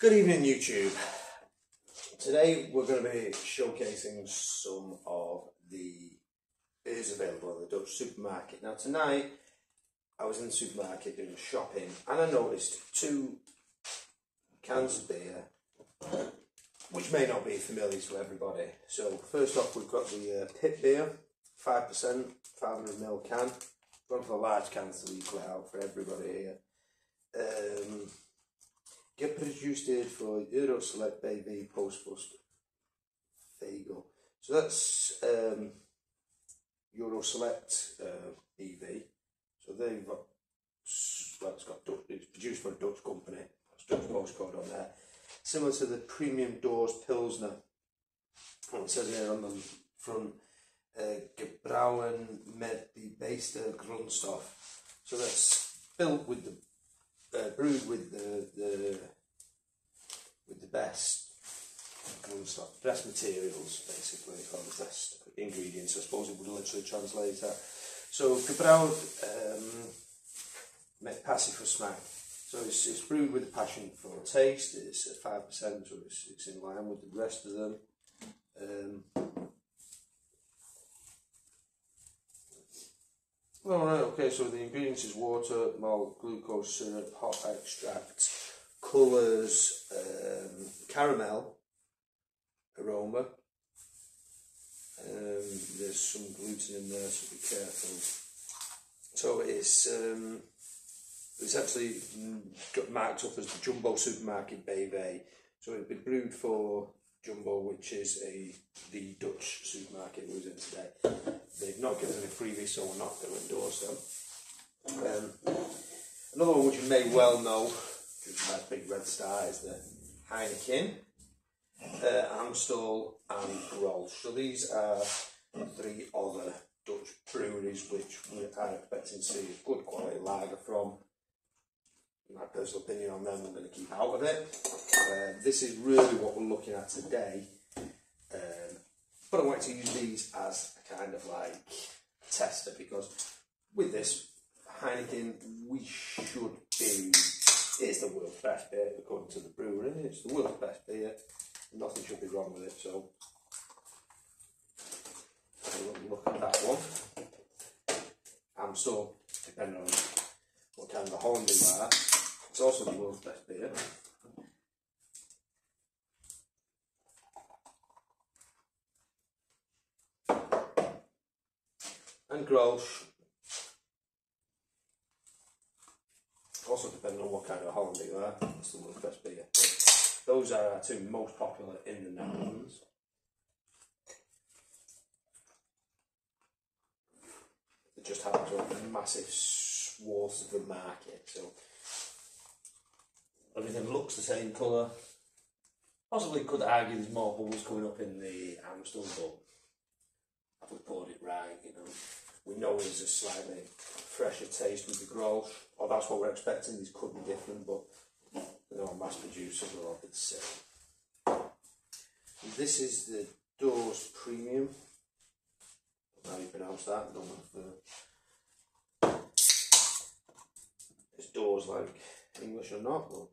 Good evening, YouTube. Today we're going to be showcasing some of the beers available in the Dutch supermarket. Now, tonight I was in the supermarket doing shopping and I noticed two cans of beer which may not be familiar to everybody. So, first off, we've got the uh, Pit beer, 5%, 500ml can. One for the large cans to equal it out for everybody here. Um, geproduceerd voor Euroselect There you go. So that's um, Euroselect uh, BV. So they've got, well, it's got it's produced by a Dutch company. Dutch postcode on there. Similar to the Premium Doors Pilsner. And it says here on the front, uh, Gebrouwen met the beste grondstof. So that's built with the uh, brewed with the, the with the best comes best materials basically or the best ingredients. I suppose it would literally translate that. So gebrouwd um, passifus mac so it's, it's brewed with a passion for taste. It's at 5% so it's, it's in line with the rest of them. Um, All right, okay, so the ingredients is water, malt, glucose syrup, hop extract, colours, um, caramel, aroma. Um, there's some gluten in there, so be careful. So it's um, it's actually got marked up as the Jumbo Supermarket BV. So it's been brewed for Jumbo, which is a the Dutch supermarket we was in today. Not given any freebies, so we're not going to endorse them. Um, another one which you may well know, has big red star, is the Heineken, uh, Amstel and Grolsch. So these are three other Dutch breweries which we are expecting to see good quality lager from. My personal opinion on them, I'm going to keep out of it. Uh, this is really what we're looking at today. But I want to use these as a kind of like tester because with this Heineken, we should be. It's the world's best beer according to the brewery. It's the world's best beer. Nothing should be wrong with it. So, look at that one. I'm still depending on what kind of Holland you are. It's also the world's best beer. Grolsch. Also depending on what kind of Holland you are, it's the best beer. But those are our two most popular in the Netherlands. They just have a massive swaths of the market, so everything looks the same colour. Possibly could argue there's more bubbles coming up in the Amstel, but we poured it right, you know? We know there's a slightly fresher taste with the Grolsch, or that's what we're expecting. These could be different, but you know, mass producers are all the same. This is the Doors Premium. How you pronounce that? Don't know uh, it's Doors like English or not, but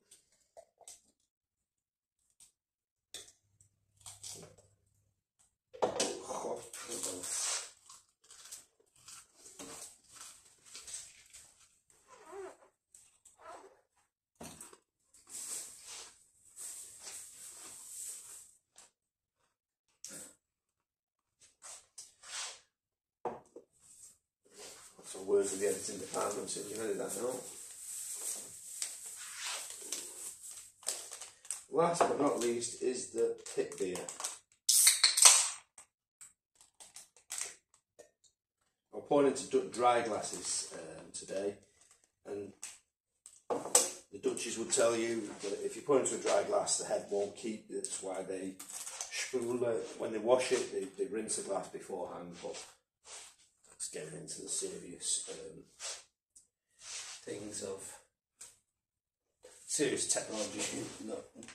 words with the editing department, so you ready that now. Last but not least is the pit beer. I'm pouring into dry glasses um, today, and the Dutchies would tell you that if you pour into a dry glass, the head won't keep. That's why they spool it. When they wash it, they, they rinse the glass beforehand. But getting into the serious um, things of serious technology,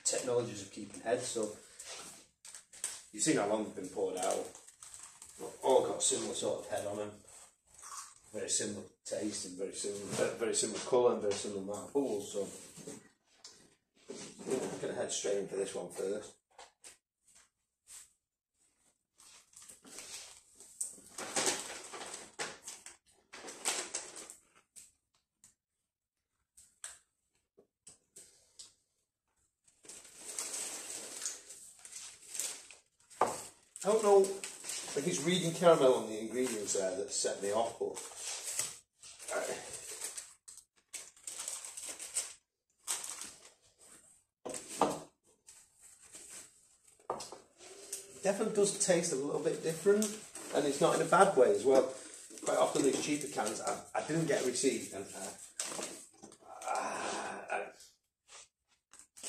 technologies of keeping heads. So you've seen how long they've been poured out. All got similar sort of head on them. Very similar taste and very similar, very similar colour and very similar amount of. So I'm going to head straight in for this one first. I don't know if it's reading caramel on the ingredients there that set me off, but definitely does taste a little bit different, and it's not in a bad way as well. Quite often these cheaper cans, I, I didn't get a receipt, and uh, I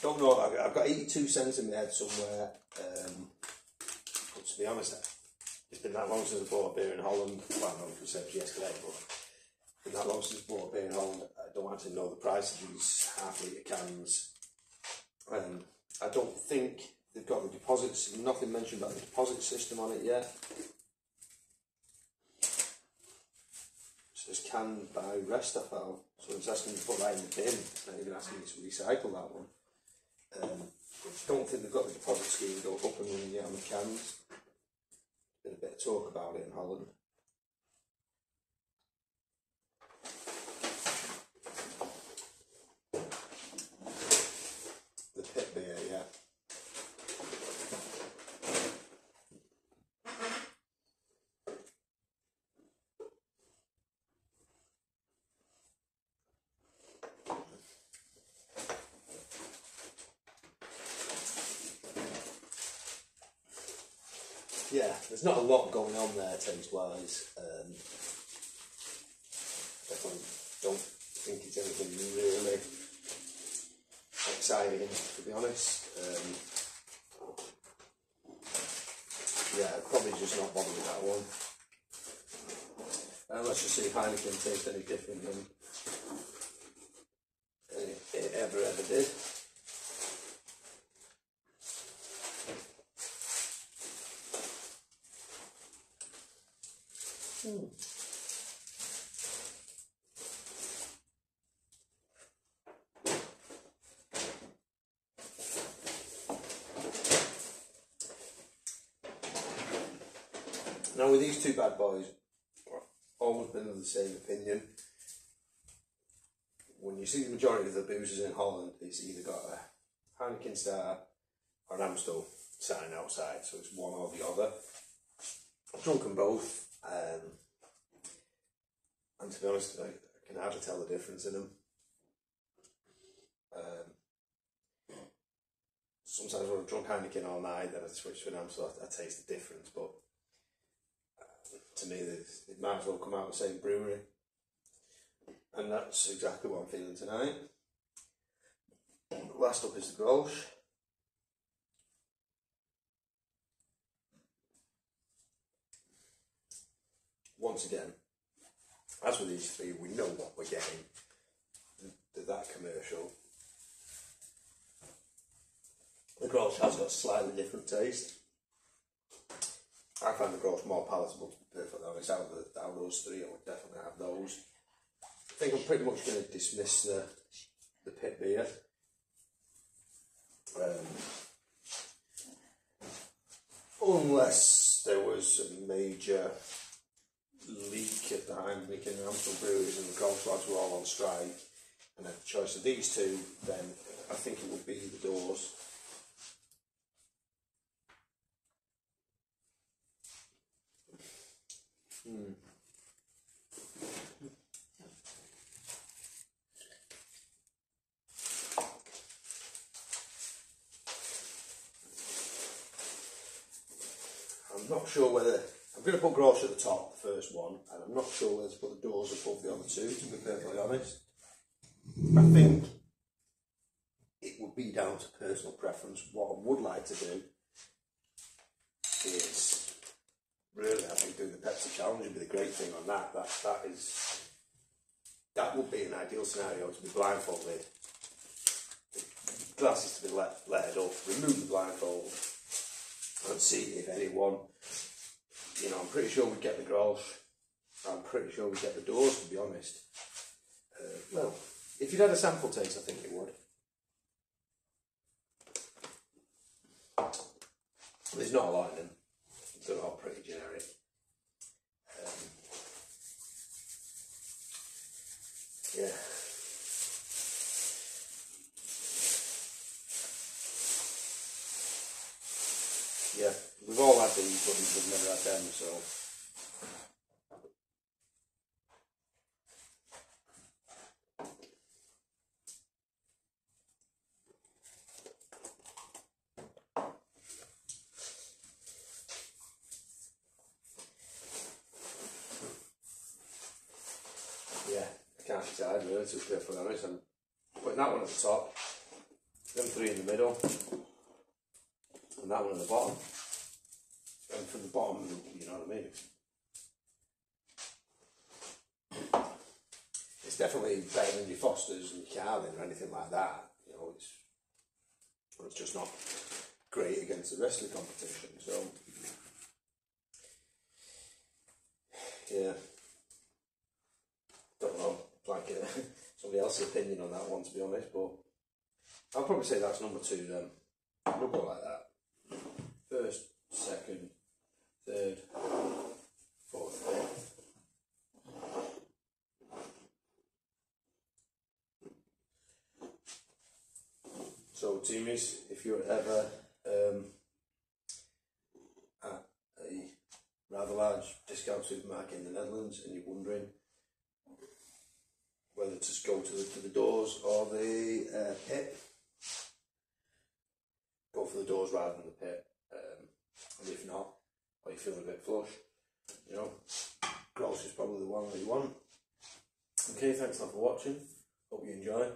don't know. I've got eighty-two cents in my head somewhere. Um, to be honest, it's been that long since I bought a beer in Holland. Well, know it was yesterday, but it's been that long since I bought a beer in Holland. I don't actually know the price of these half litre cans. Um, I don't think they've got the deposits. Nothing mentioned about the deposit system on it yet. It says canned by Restafval, so it's asking to put that in the bin. It's not even asking me to recycle that one. Um, I don't think they've got the deposit scheme go up and running yet on the cans. A bit of talk about it in Holland. The pit beer, yeah. Yeah, there's not a lot going on there taste wise. Um, definitely don't think it's anything really exciting, to be honest. Um, yeah, probably just not bother with that one. Uh, let's just see if Heineken tastes any different than it, it ever ever did. Now, with these two bad boys, I've always been of the same opinion. When you see the majority of the boozers in Holland, it's either got a Heineken Star or an Amstel sign outside, so it's one or the other. I've drunk both, um, and to be honest, I, I can hardly tell the difference in them. Um, sometimes when I've drunk Heineken all night, then I switch to an Amstel, I, I taste the difference, but to me, it might as well come out of the same brewery. And that's exactly what I'm feeling tonight. Last up is the Grolsch. Once again, as with these three, we know what we're getting. They're that commercial. The Grolsch has got a slightly different taste. I find the Grolsch more palatable, to be perfectly honest. Out of, the, out of those three, I would definitely have those. I think I'm pretty much going to dismiss the, the pit beer. Um, unless there was a major leak at the Heineken and Amstel breweries and the golf lads were all on strike and had a choice of these two, then I think it would be the doors. Hmm. I'm not sure whether I'm going to put Grolsch at the top, the first one, and I'm not sure whether to put the doors above the other two. To be perfectly honest, I think it would be down to personal preference. What I would like to do is really, I think doing the Pepsi Challenge would be the great thing on that. That that is that would be an ideal scenario to be blindfolded, glasses to be let let off, remove the blindfold, and see if anyone. You know, I'm pretty sure we'd get the Grolsch. I'm pretty sure we'd get the doors. To be honest, uh, well, if you'd had a sample taste, I think it would. There's not a lot in them. Don't Yeah, we've all had these, but we've never had them, so. Yeah, I can't decide really, to be perfectly honest. I'm putting that one at the top, them three in the middle, that one at the bottom. And from the bottom, you know what I mean? It's definitely better than your Fosters and your Carling or anything like that. You know, it's, it's just not great against the rest of the competition. So, yeah. Don't know, like uh, somebody else's opinion on that one, to be honest, but I'll probably say that's number two then. We'll like that. First, second, third, fourth. So, teamies, if you're ever um, at a rather large discount supermarket in the Netherlands and you're wondering whether to go to the, to the doors or the uh, pit, go for the doors rather than the pit. And if not, or you're feeling a bit flush, you know, Grolsch is probably the one that you want. Okay, thanks a lot for watching. Hope you enjoy.